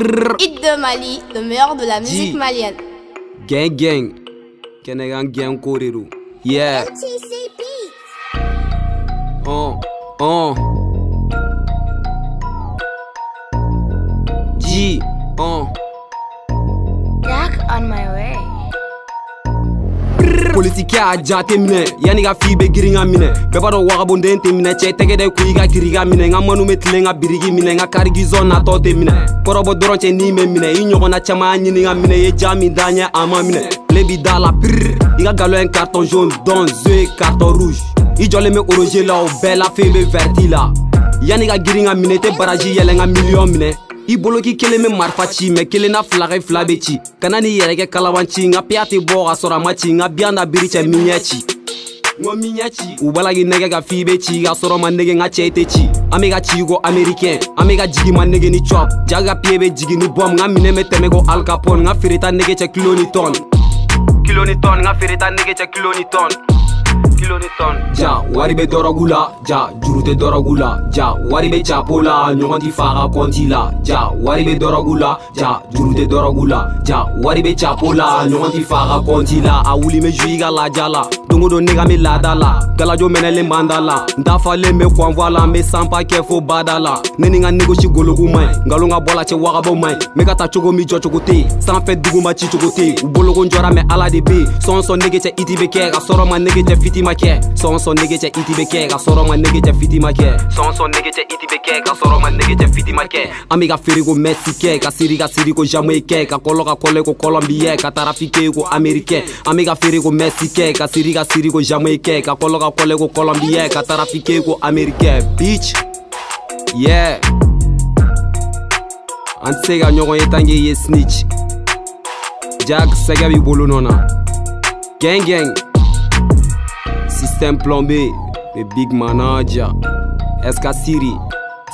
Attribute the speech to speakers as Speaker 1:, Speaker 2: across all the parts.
Speaker 1: Hit de Mali, le meilleur de la musique malienne. Gang gang. Kenegan gang Yeah. Oh, Oh, G, oh. Back on my way. politikiya a ja tɛ minɛ yani ka fii be girin ka minɛ bɛɛ b'a dɔ wagabonden tɛ minɛ cɛɛ tɛgɛ dɛ ko i ka giri ka minɛ n ka manu be tilen ka biriki minɛ n ka karigizɔn natɔ tɛ minɛ kɔrɔbɔ dɔrɔn cɛ nii mɛ minɛ i ɲɔgɔnna caaman ɲini ka minɛ i ye ja min da ɲɛ a ma minɛ le b'i da la piriri i ka galɔn kartɔn jaune dɔn zoe kartɔn rouge i jɔlen be oroze la o bɛɛ la fɛn be vɛrti la yani ka girin ka minɛ i tɛ baraji yɛlɛ n ka miliyɔn minɛ i boloki kelen be marifa ci mɛn kelen na filakɛ fila be ci kana n'i yɛrɛ kɛ kalaban ci n ka piya tɛ bɔ ka sɔrɔ a ma ci n ka biya na biri cɛ miɲɛ ci u b'a la k'i nɛgɛ ka f'i be ci ka sɔrɔ ma nɛgɛ n ka cɛ i tɛ ci an be ka ci ko amerikɛn an be ka jigi ma nɛgɛ ni cɔp ja ka piye be jigi ni bɔm n ka minɛ be tɛmɛ ko alkapɔn n ka feereta nɛgɛ cɛ kilo ni tɔn kilo ni tɔn n ka feereta nɛgɛ cɛ kilo ni tɔn ja wari be dɔrɔgu ja juru tɛ dɔrɔgu ja wari be capo la ɲɔgɔn ti faga kɔnti la ja wari be dɔrɔgu ja juru tɛ dɔrɔgu ja wari be capo la ɲɔgɔn ti faga kɔnti la a wuli me ju i ka laja la don o don ne ka mi laada la galajo mɛnɛlen b'an da la n dafalen bɛ kɔnfɔ la n bɛ sanpa kɛ fo bada la ne ni n ka negosi gologu man ɲi nkalon ka bɔ la cɛ wagabo man ɲi n bɛ ka taa cogo min jɔcogo tɛ yen sanfɛ dugu ma ci cogo tɛ yen u boloko jɔra mɛ ala de bɛ yen sɔnsɔn nege cɛ iti bɛ kɛ ka sɔrɔ ma nege cɛ fiti ma kɛ sɔnsɔn nege cɛ iti bɛ kɛ ka sɔrɔ ma nege cɛ fiti ma kɛ sɔnsɔn nege cɛ iti bɛ kɛ ka sɔrɔ ma nege cɛ fiti ma kɛ an bɛ ka feere ko mɛsi kɛ ka siri ka siri ko jamu ye kɛ ka kɔlɔ ka kɔlɔ ko kɔlɔn bi yɛ ka tarafike ko amerikɛ an bɛ ka feere ko mɛsi kɛ ka siri ka siri ko jamaikɛ ka kɔlɔ ka kɔlɛ ko kɔlɔnbiyɛ ka tarafike ko amerikɛ bitch yeah an tɛ se ka ɲɔgɔn ye tanke i ye snitch jak sɛgɛ b'i bolo nɔ na gɛngɛng système plombé le big manager eska siri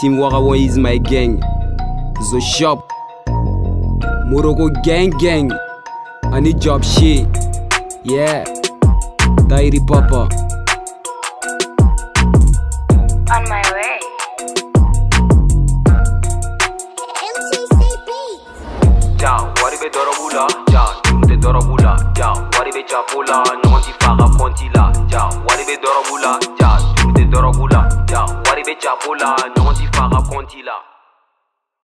Speaker 1: team wagawa is my gang the shop moroko gang gang ani job shit yeah dai ripapa. On my way. Ciao, guardi per Dora Bula, ciao, giunte Dora Bula, ciao, guardi per Ciapola, non ti fa la là, ciao, guardi per Dora Bula, ciao, giunte Dora Bula, ciao, guardi per Ciapola, non ti fa la là.